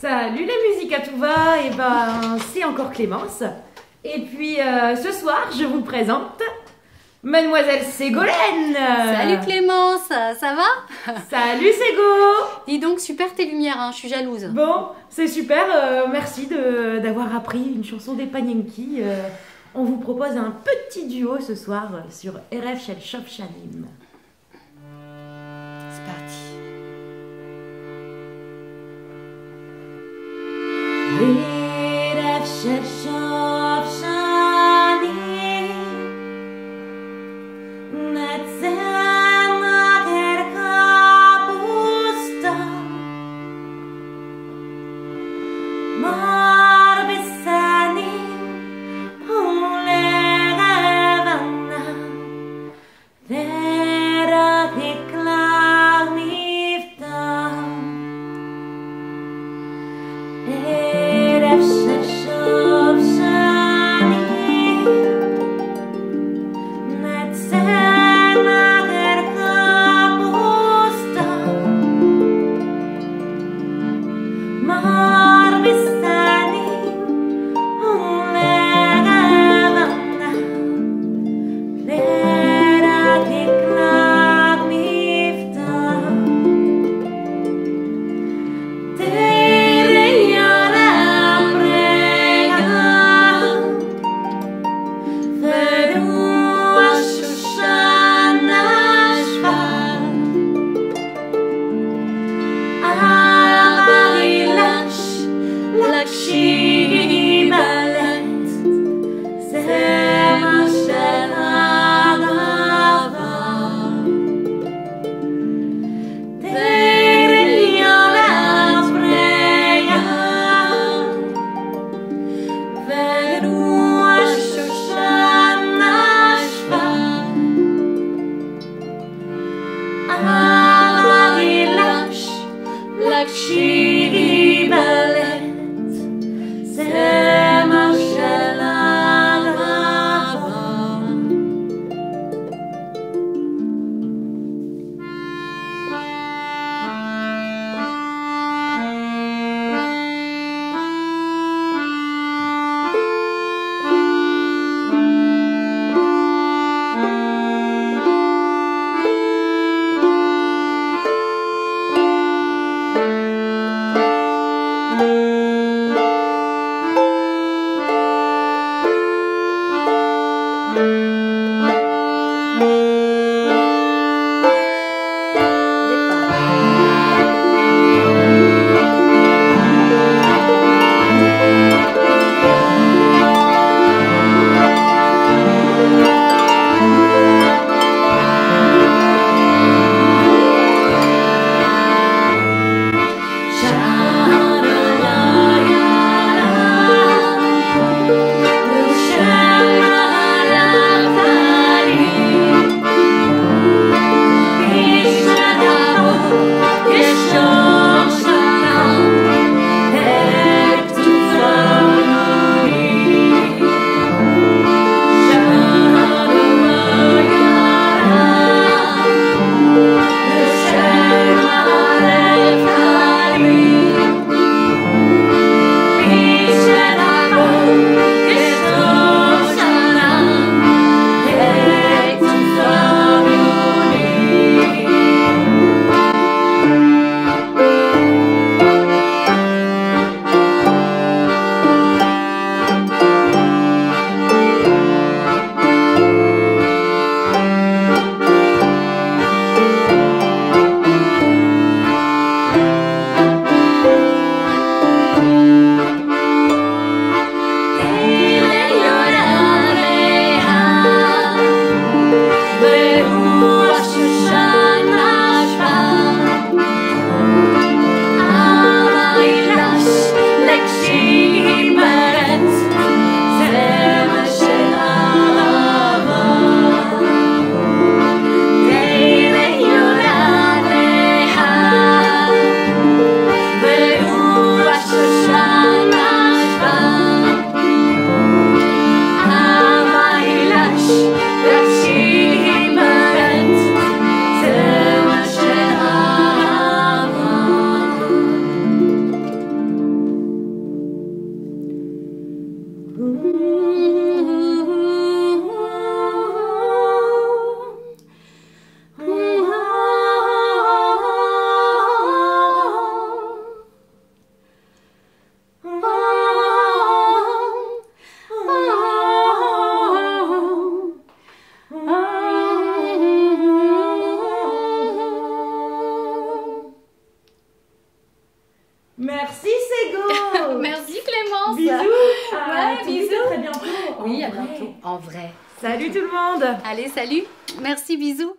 Salut les musiques à tout va, et ben c'est encore Clémence. Et puis euh, ce soir, je vous présente Mademoiselle Ségolène. Salut Clémence, ça va? Salut Ségo. Dis donc, super tes lumières, hein, je suis jalouse. Bon, c'est super, euh, merci d'avoir appris une chanson des Panyenki. Euh, on vous propose un petit duo ce soir sur RF Shell Shop Shanim. RF heart. Música Merci Sego. Merci Clémence. Bisous. Ouais, à très bientôt Oui, à bientôt. En vrai. Salut tout le monde. Allez, salut. Merci, bisous